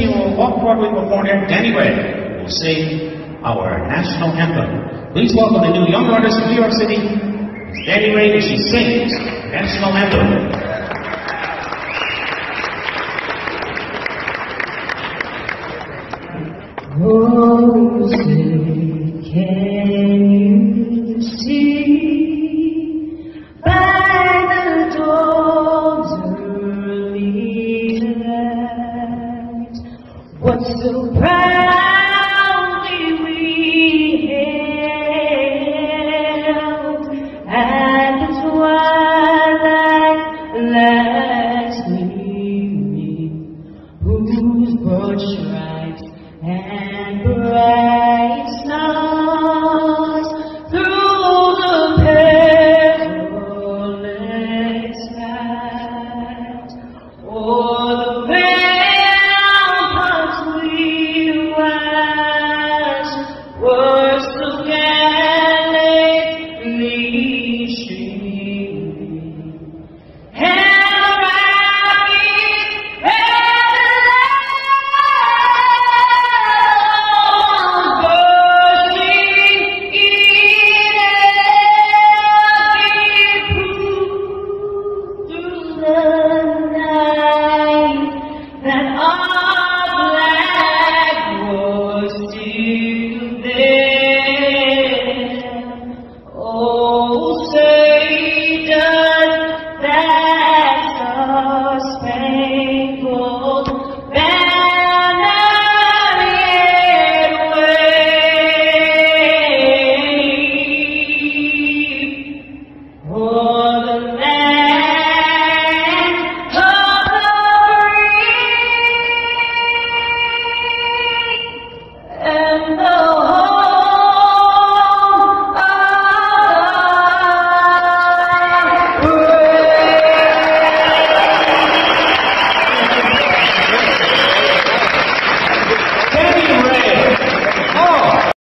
annual off-Broadway performer Daniree will sing our national anthem. Please welcome the new young artist from New York City, Daniree, as she sings national anthem. Oh, say, can what so proudly we hailed at the twilight last evening, whose broad Oh.